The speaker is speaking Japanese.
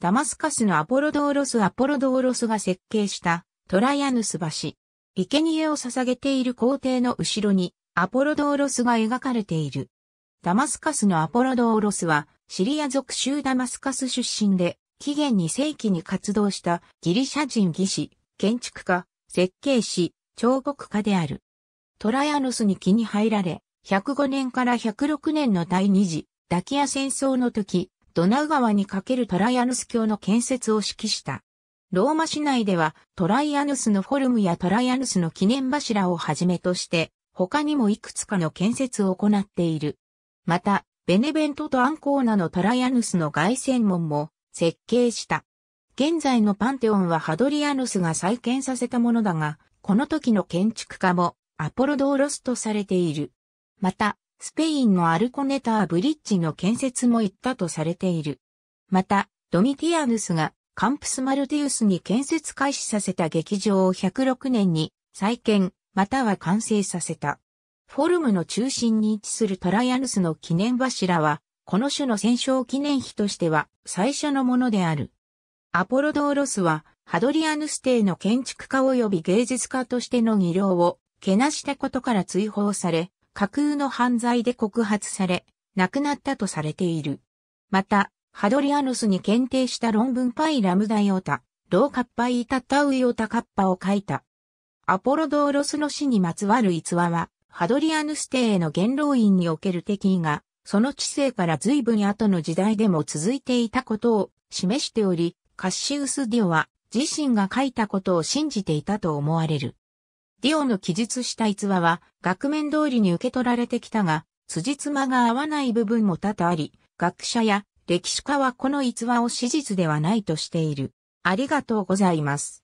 ダマスカスのアポロドーロス・アポロドーロスが設計したトライアヌス橋。生贄を捧げている皇帝の後ろにアポロドーロスが描かれている。ダマスカスのアポロドーロスはシリア属州ダマスカス出身で、紀元2世紀に活動したギリシャ人技師、建築家、設計士、彫刻家である。トライアヌスに気に入られ、105年から106年の第二次ダキア戦争の時、ドナウ川に架けるトライアヌス橋の建設を指揮した。ローマ市内ではトライアヌスのフォルムやトライアヌスの記念柱をはじめとして、他にもいくつかの建設を行っている。また、ベネベントとアンコーナのトライアヌスの外線門も設計した。現在のパンテオンはハドリアヌスが再建させたものだが、この時の建築家もアポロドーロスとされている。また、スペインのアルコネターブリッジの建設も行ったとされている。また、ドミティアヌスがカンプスマルティウスに建設開始させた劇場を106年に再建、または完成させた。フォルムの中心に位置するトライアヌスの記念柱は、この種の戦勝記念碑としては最初のものである。アポロドーロスは、ハドリアヌス帝の建築家及び芸術家としての技量を、けなしたことから追放され、架空の犯罪で告発され、亡くなったとされている。また、ハドリアヌスに検定した論文パイラムダイオタ、ローカッパイタタウイオタカッパを書いた。アポロドーロスの死にまつわる逸話は、ハドリアヌス帝への元老院における敵意が、その知性から随分後の時代でも続いていたことを示しており、カッシウス・ディオは自身が書いたことを信じていたと思われる。ディオの記述した逸話は、額面通りに受け取られてきたが、辻褄が合わない部分も多々あり、学者や歴史家はこの逸話を史実ではないとしている。ありがとうございます。